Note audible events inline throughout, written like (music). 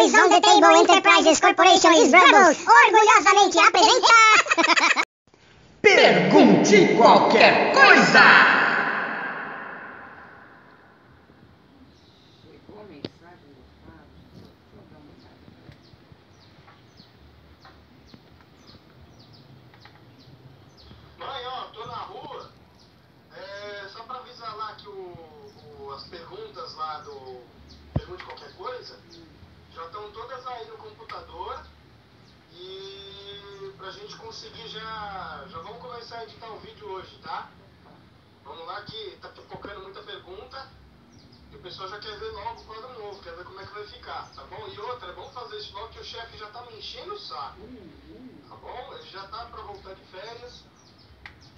Boys on the Table Enterprises Corporation is Brubbles orgulhosamente apresenta. (laughs) Pergunte qualquer coisa! Mãe, ó, tô na rua. Só pra avisar lá que o, o- as perguntas lá do Pergunte Qualquer Coisa já estão todas aí no computador. E pra gente conseguir já. Já vamos começar a editar o vídeo hoje, tá? Vamos lá que tá pipocando muita pergunta. E o pessoal já quer ver logo o quadro novo, quer ver como é que vai ficar, tá bom? E outra, é bom fazer isso logo que o chefe já tá me enchendo o saco. Tá bom? Ele já tá pra voltar de férias.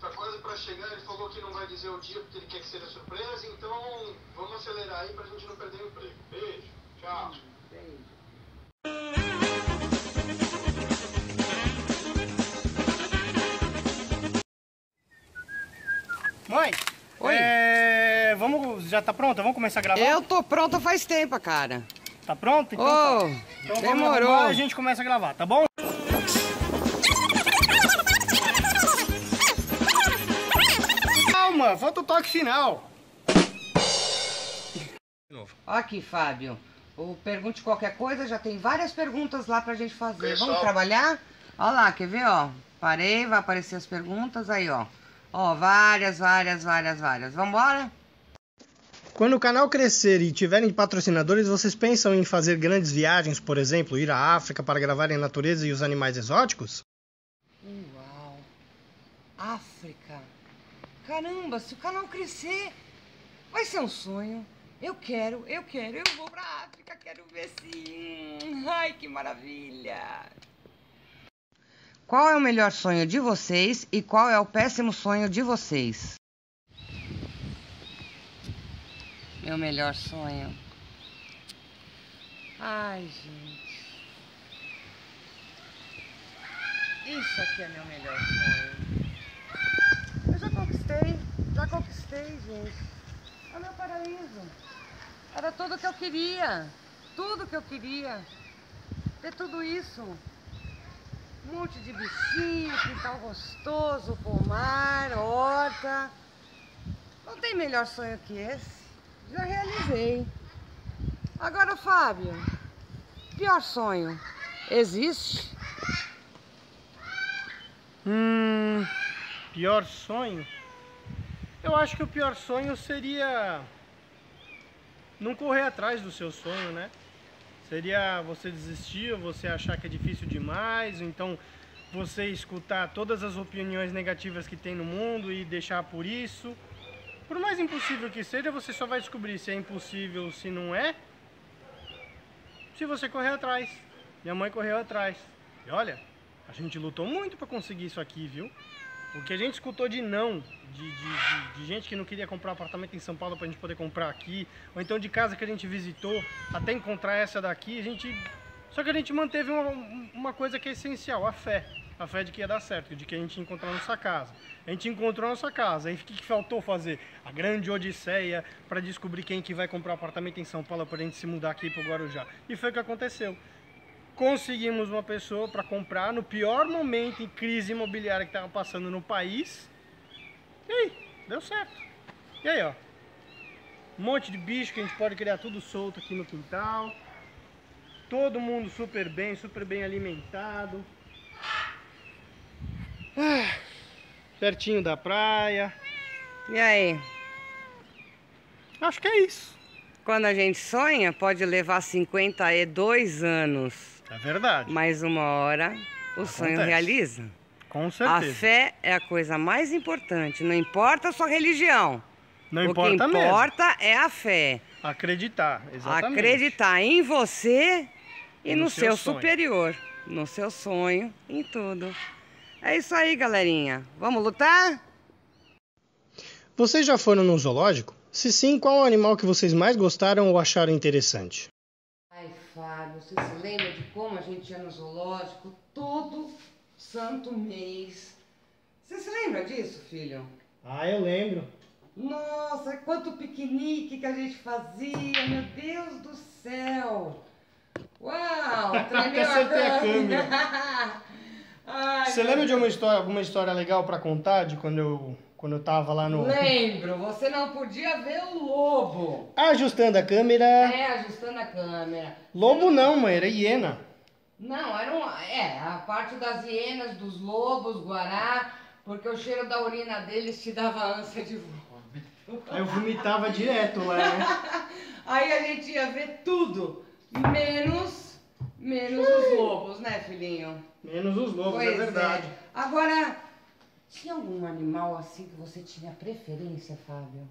Tá quase pra chegar, ele falou que não vai dizer o dia porque ele quer que seja surpresa, então vamos acelerar aí pra gente não perder o emprego. Beijo, tchau. Mãe, Oi. é, vamos, já tá pronta? Vamos começar a gravar? Eu tô pronta faz tempo, cara. Tá pronto? Então, Ô, tá. então vamos demorou. arrumar, a gente começa a gravar, tá bom? Calma, falta o toque final. Aqui, Fábio. O Pergunte Qualquer Coisa já tem várias perguntas lá pra gente fazer. Pessoal. Vamos trabalhar? Ó lá, quer ver, ó? Parei, vai aparecer as perguntas aí, ó. Ó, várias, várias, várias, várias. Vambora? Quando o canal crescer e tiverem patrocinadores, vocês pensam em fazer grandes viagens, por exemplo, ir à África para gravar a natureza e os animais exóticos? Uau! África! Caramba, se o canal crescer, vai ser um sonho. Eu quero, eu quero, eu vou pra África, quero ver sim. Ai, que maravilha! Qual é o melhor sonho de vocês e qual é o péssimo sonho de vocês? Meu melhor sonho. Ai, gente. Isso aqui é meu melhor sonho. Eu já conquistei, já conquistei, gente. É o meu paraíso. Era tudo que eu queria. Tudo que eu queria. Ter tudo isso. Um monte de bichinho, quintal gostoso, pomar, horta. Não tem melhor sonho que esse. Já realizei. Agora, Fábio, pior sonho. Existe? Hum, pior sonho? Eu acho que o pior sonho seria não correr atrás do seu sonho, né? Seria você desistir, ou você achar que é difícil demais, ou então você escutar todas as opiniões negativas que tem no mundo e deixar por isso. Por mais impossível que seja, você só vai descobrir se é impossível, se não é, se você correr atrás. Minha mãe correu atrás. E olha, a gente lutou muito para conseguir isso aqui, viu? O que a gente escutou de não, de, de, de- gente que não queria comprar apartamento em São Paulo pra gente poder comprar aqui, ou então de casa que a gente visitou, até encontrar essa daqui, a gente. Só que a gente manteve uma, uma coisa que é essencial, a fé. A fé de que ia dar certo, de que a gente ia encontrar a nossa casa. A gente encontrou a nossa casa. Aí o que, que faltou fazer? A grande odisseia para descobrir quem que vai comprar apartamento em São Paulo pra gente se mudar aqui pro Guarujá. E foi o que aconteceu conseguimos uma pessoa para comprar no pior momento em crise imobiliária que estava passando no país. E aí, deu certo. E aí, ó. Um monte de bicho que a gente pode criar tudo solto aqui no quintal. Todo mundo super bem, super bem alimentado. Ah, Pertinho da praia. E aí? Acho que é isso. Quando a gente sonha, pode levar 52 anos. É verdade. Mas uma hora o sonho Acontece. realiza. Com A certeza. fé é a coisa mais importante. Não importa a sua religião. Não o importa que mesmo. importa é a fé. Acreditar, exatamente. Acreditar em você e, E no, no seu, seu sonho. superior. No seu sonho, em tudo. É isso aí, galerinha. Vamos lutar? Vocês já foram no zoológico? Se sim, qual o animal que vocês mais gostaram ou acharam interessante? Fábio, você se lembra de como a gente ia no zoológico todo santo mês? Você se lembra disso, filho? Ah, eu lembro. Nossa, quanto piquenique que a gente fazia, meu Deus do céu! Uau! (laughs) Tremeu Acertei a câmera. (laughs) Ai, Você lembra de uma história, alguma história legal pra contar de quando eu, quando eu tava lá no. Lembro, você não podia ver o lobo. Ajustando a câmera. É, ajustando a câmera. Lobo não, mãe, era hiena. Não, era um, é, a parte das hienas, dos lobos, guará, porque o cheiro da urina deles te dava ânsia de vômito. Eu vomitava direto lá, né? (laughs) Aí a gente ia ver tudo, menos, menos os lobos, né, filhinho? Menos os lobos, Pois é verdade. Agora, tinha algum animal assim que você tinha preferência, Fábio?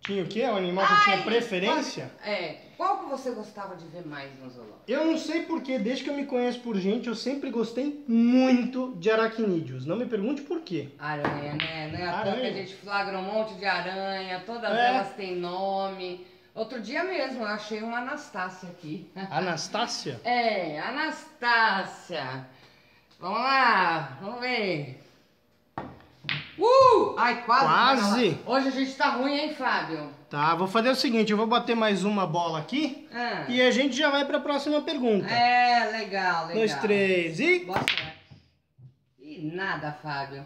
Tinha o quê? Um animal que tinha Ai, preferência? qual- é, qual que você gostava de ver mais no zoológico? Eu não sei porque, desde que eu me conheço por gente, eu sempre gostei muito de aracnídeos. Não me pergunte por quê. Aranha, né? Não é à toa que a gente flagra um monte de aranha, todas É. elas têm nome. Outro dia mesmo eu achei uma Anastácia aqui. (laughs) Anastácia? É, Anastácia. Vamos lá, vamos ver. Uh! Ai, quase. Quase. Hoje a gente tá ruim, hein, Fábio? Tá, vou fazer o seguinte, eu vou bater mais uma bola aqui Ah. e a gente já vai pra próxima pergunta. É, legal, legal. Dois, três e... Boa sorte. E nada, Fábio.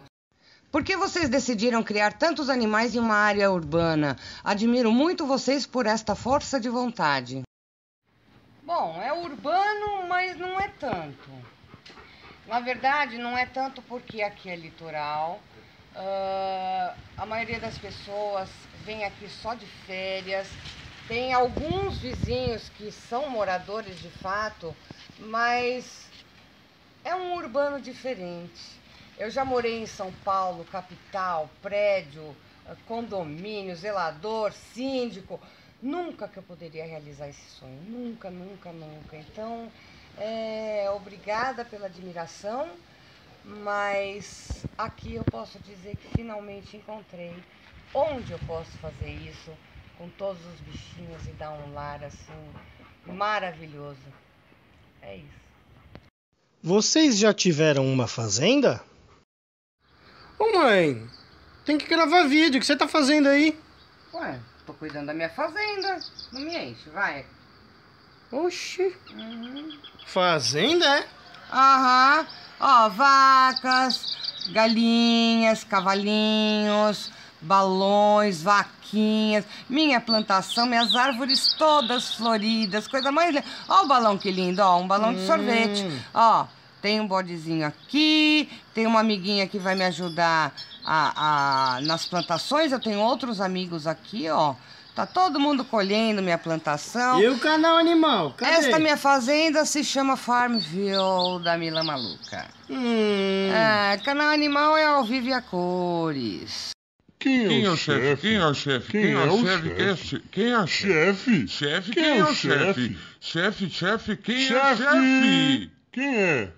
Por que vocês decidiram criar tantos animais em uma área urbana? Admiro muito vocês por esta força de vontade. Bom, é urbano, mas não é tanto. Na verdade, não é tanto porque aqui é litoral. Ah, a maioria das pessoas vem aqui só de férias. Tem alguns vizinhos que são moradores de fato, mas é um urbano diferente. Eu já morei em São Paulo, capital, prédio, eh, condomínio, zelador, síndico. Nunca que eu poderia realizar esse sonho. Nunca, nunca, nunca. Então, é, obrigada pela admiração, mas aqui eu posso dizer que finalmente encontrei onde eu posso fazer isso com todos os bichinhos e dar um lar assim maravilhoso. É isso. Vocês já tiveram uma fazenda? Ô mãe, tem que gravar vídeo, o que você tá fazendo aí? Ué, tô cuidando da minha fazenda. Não me enche, vai. Oxi, Uhum. fazenda é? Aham. Ó, vacas, galinhas, cavalinhos, balões, vaquinhas, minha plantação, minhas árvores todas floridas, coisa mais linda. Ó o balão que lindo, ó, um balão de Hum. sorvete. Ó, tem um bodezinho aqui, tem uma amiguinha que vai me ajudar a, a- nas plantações, eu tenho outros amigos aqui, ó. Tá todo mundo colhendo minha plantação. E o canal animal, cadê? Esta minha fazenda se chama Farmville da Mila Maluca. Hum, É, canal animal é ao vivo e a cores. Quem é o chefe? Quem é o chefe? Quem é o chefe? Quem é o chefe? Quem é o chefe? Chefe? Chefe, Quem quem é é o chefe? Chefe, chefe, quem é o Chefe! chefe? Quem é?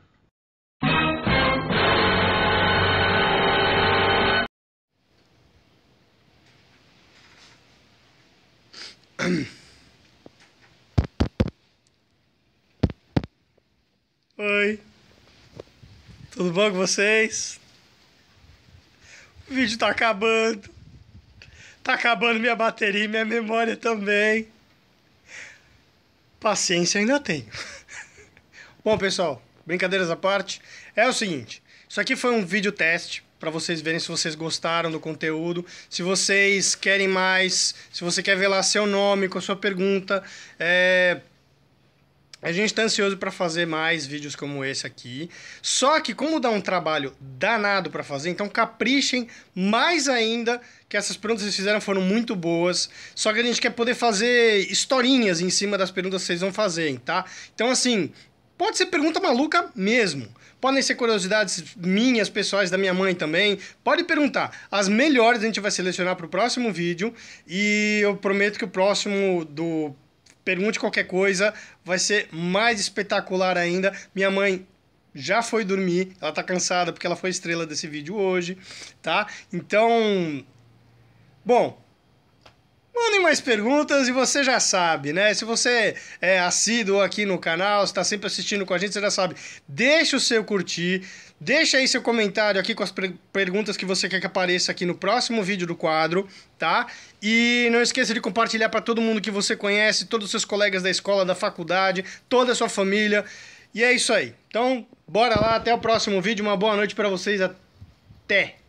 Oi. Tudo bom com vocês? O vídeo tá acabando. Tá acabando minha bateria e minha memória também. Paciência ainda tenho. (laughs) Bom, pessoal, brincadeiras à parte, é o seguinte. Isso aqui foi um vídeo teste para vocês verem se vocês gostaram do conteúdo, se vocês querem mais, se você quer ver lá seu nome com a sua pergunta, é, a gente está ansioso para fazer mais vídeos como esse aqui. Só que como dá um trabalho danado para fazer, então caprichem mais ainda, que essas perguntas que vocês fizeram foram muito boas. Só que a gente quer poder fazer historinhas em cima das perguntas que vocês vão fazerem, tá? Então assim, pode ser pergunta maluca mesmo. Podem ser curiosidades minhas, pessoais, da minha mãe também. Pode perguntar. As melhores a gente vai selecionar para o próximo vídeo. E eu prometo que o próximo do Pergunte Qualquer Coisa vai ser mais espetacular ainda. Minha mãe já foi dormir, ela tá cansada porque ela foi estrela desse vídeo hoje, tá? Então, bom, Mandem mais perguntas e você já sabe, né? Se você é assíduo aqui no canal, está sempre assistindo com a gente, você já sabe. Deixa o seu curtir, deixa aí seu comentário aqui com as per- perguntas que você quer que apareça aqui no próximo vídeo do quadro, tá? E não esqueça de compartilhar para todo mundo que você conhece, todos os seus colegas da escola, da faculdade, toda a sua família. E é isso aí. Então, bora lá, até o próximo vídeo. Uma boa noite pra vocês. Até!